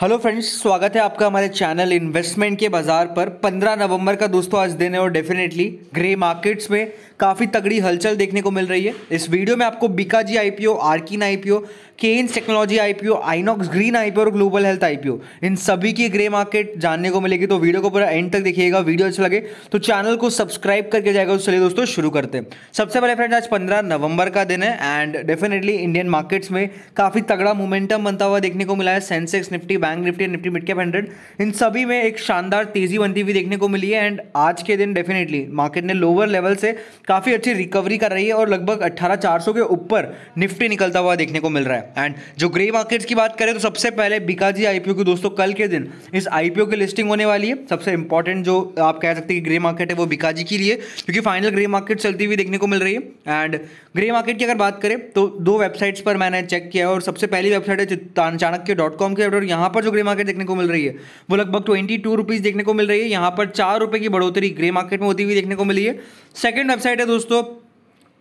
Hello friends, स्वागत है आपका हमारे चैनल इन्वेस्टमेंट के बाज़ार पर। 15 नवंबर का दोस्तों आज दिन है और डेफिनेटली ग्रे मार्केट्स में काफ़ी तगड़ी हलचल देखने को मिल रही है। इस वीडियो में आपको Bikaji IPO, Archean IPO Kaynes technology IPO Inox green IPO और ग्लोबल हेल्थ आईपीओ इन सभी की ग्रे मार्केट जानने को मिलेगी तो वीडियो को पूरा एंड तक देखिएगा वीडियो अच्छा लगे तो चैनल को सब्सक्राइब करके जाएगा तो चलिए दोस्तों, शुरू करते हैं। सबसे पहले फ्रेंड आज पंद्रह नवंबर का दिन है एंड डेफिनेटली इंडियन मार्केट्स में काफ़ी तगड़ा मोमेंटम बनता हुआ देखने को मिला है। Sensex Nifty bank Nifty Nifty mid hundred इन सभी में एक शानदार तेज़ी बनती हुई देखने को मिली है एंड आज के दिन डेफिनेटली मार्केट ने लोअर लेवल से काफ़ी अच्छी रिकवरी कर रही है, और लगभग अट्ठारह के ऊपर निफ्टी निकलता हुआ देखने को मिल रहा है। एंड जो ग्रे मार्केट्स की बात करें तो सबसे पहले बिकाजी आईपीओ की दोस्तों, कल के दिन इस आईपीओ की लिस्टिंग होने वाली है। सबसे इंपॉर्टेंट जो आप कह सकते हैं कि ग्रे मार्केट है वो बिकाजी के लिए, क्योंकि फाइनल ग्रे मार्केट चलती हुई देखने को मिल रही है। एंड ग्रे मार्केट की अगर बात करें तो दो वेबसाइट्स पर मैंने चेक किया और सबसे पहली वेबसाइट है चाणक्य डॉट कॉम की और यहाँ पर जो ग्रे मार्केट देखने को मिल रही है, वो लगभग ट्वेंटी टू रुपीज़ देखने को मिल रही है। यहाँ पर चार रुपये की बढ़ोतरी ग्रे मार्केट में होती हुई देखने को मिली है। सेकेंड वेबसाइट है दोस्तों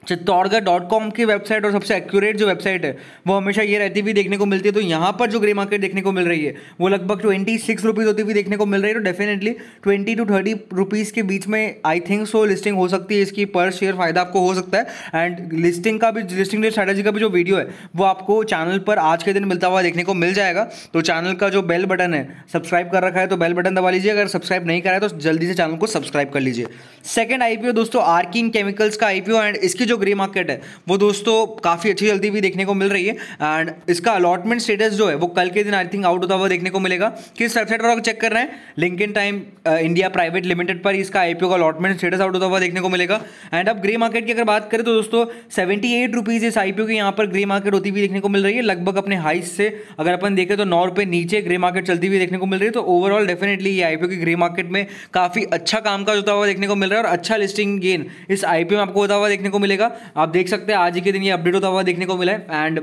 चित्तौड़गढ़ डॉट कॉम की वेबसाइट और सबसे एक्यूरेट जो वेबसाइट है, वो हमेशा ये रहती हुई देखने को मिलती है। तो यहाँ पर जो ग्रे मार्केट देखने को मिल रही है, वो लगभग ट्वेंटी सिक्स रुपीज़ होती हुई देखने को मिल रही है। तो definitely twenty two thirty rupees के बीच में आई थिंक सो लिस्टिंग हो सकती है। इसकी पर शेयर फ़ायदा आपको हो सकता है। एंड लिस्टिंग का भी लिस्टिंग स्ट्रैटेजी का भी जो वीडियो है, वो आपको चैनल पर आज के दिन मिलता हुआ देखने को मिल जाएगा। तो चैनल का जो बेल बटन है सब्सक्राइब कर रखा है तो बेल बटन दबा लीजिए। अगर सब्सक्राइब नहीं करा है तो जल्दी से चैनल को सब्सक्राइब कर लीजिए। सेकंड आईपीओ दोस्तों आर्किंग केमिकल्स का आईपीओ एंड इसकी जो ग्रे मार्केट है। वो दोस्तों काफ़ी अच्छी चलती हुई देखने को मिल रही है एंड इसका अलॉटमेंट स्टेटस जो है, वो कल के दिन आई थिंक आउट होता हुआ देखने को मिलेगा। किस वेबसाइट पर चेक कर रहे हैं? Link Intime India private limited पर इसका आईपीओ का अलॉटमेंट स्टेटस आउट होता हुआ देखने को मिलेगा। एंड अब ग्रे मार्केट की अगर बात करें तो दोस्तों सेवेंटी एट रुपीज़ इस आईपीओ की यहाँ पर ग्रे मार्केट होती हुई देखने को मिल रही है। लगभग अपने हाइट से अगर अपन देखें तो नौ रुपये नीचे ग्रे मार्केट चलती हुई देखने को मिल रही है। तो ओवरऑल डेफिनेटली ये आईपीओ की ग्रे मार्केट में काफ़ी अच्छा काम का होता हुआ देखने को मिल रहा है और अच्छा लिस्टिंग गेन इस आईपीओ में आपको होता हुआ देखने को मिलेगा। आप देख सकते हैं, आज के दिन ये अपडेट होता हुआ देखने को मिला है एंड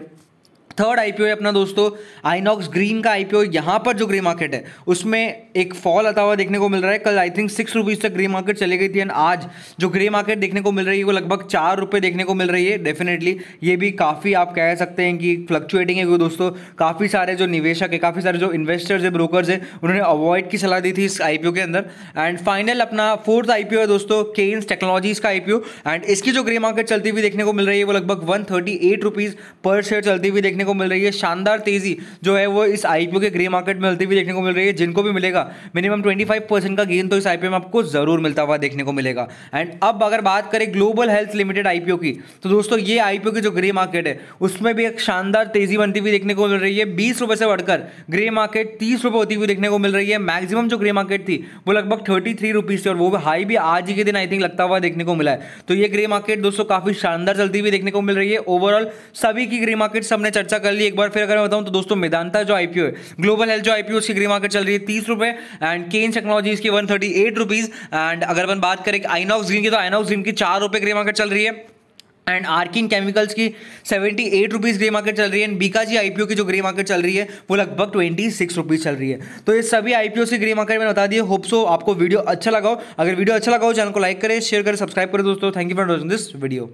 थर्ड आईपीओ है अपना दोस्तों आइनॉक्स ग्रीन का आईपीओ यहाँ पर जो ग्रे मार्केट है, उसमें एक फॉल आता हुआ देखने को मिल रहा है। कल आई थिंक सिक्स रुपीज़ तक ग्रे मार्केट चली गई थी एंड आज जो ग्रे मार्केट देखने को मिल रही है, वो लगभग चार रुपये देखने को मिल रही है डेफिनेटली ये भी काफ़ी आप कह सकते हैं कि फ्लक्चुएटिंग है, क्योंकि दोस्तों काफ़ी सारे जो निवेशक है, काफ़ी सारे जो इन्वेस्टर्स है ब्रोकर्स है, उन्होंने अवॉइड की सलाह दी थी इस आईपीओ के अंदर। एंड फाइनल अपना फोर्थ आईपीओ है दोस्तों केन्स टेक्नोलॉजीज़ का आईपीओ एंड इसकी जो ग्रे मार्केट चलती हुई देखने को मिल रही है, वो लगभग वन पर शेयर चलती हुई देखने को मिल रही है। शानदार तेज़ी जो है वो इस आईपीओ के ग्रे मार्केट में मिलती हुई देखने को मिल रही है, जिनको भी मिलेगा। मिनिमम 25 परसेंट का गेन तो इस आईपीओ में आपको ज़रूर मिलता हुआ देखने को मिलेगा। एंड अब अगर बात करें ग्लोबल हेल्थ लिमिटेड आईपीओ की तो दोस्तों ये आईपीओ की जो ग्रे मार्केट है, उसमें भी एक शानदार तेज़ी बनती हुई देखने को मिल रही है। बीस से बढ़कर ग्रे मार्केट तीस होती हुई देखने को मिल रही है। मैक्सिमम जो ग्रे मार्केट थी, वो लगभग थर्टी थ्री रुपीज़ थी और वो भी हाई भी आज के दिन आई थिंक लगता हुआ देखने को मिला है। तो ये ग्रे मार्केट दोस्तों काफ़ी शानदार चलती हुई देखने को मिल रही है। ओवरऑल सभी की ग्रे मार्केट हमने चर्चा कर ली। एक बार फिर अगर मैं बताऊँ तो दोस्तों, मेदांता जो आईपीओ है ग्लोबल हेल्थ जो आईपीओ उसकी ग्रे मार्केट चल रही है तीस रुपए। एंड केन टेक्नोलॉजीज़ की one thirty eight rupees and अगर अपन बात करें आइनॉक्स ग्रीन की तो आइनॉक्स ग्रीन की चार रुपए ग्रे मार्केट चल रही है। एंड आर्किन केमिकल्स की seventy eight rupees grey market चल रही है। एंड बीकाजी आईपीओ की जो ग्रे मार्केट चल रही है, वो लगभग ट्वेंटी सिक्स रुपीज़ चल रही है। तो ये सभी आईपीओ की ग्रे मार्केट मैंने बता दिए होप सो आपको वीडियो अच्छा लगा हो। अगर वीडियो अच्छा लगाओ चैनल को लाइक करें शेयर करें सब्सक्राइब करें दोस्तों। Thank you for watching this video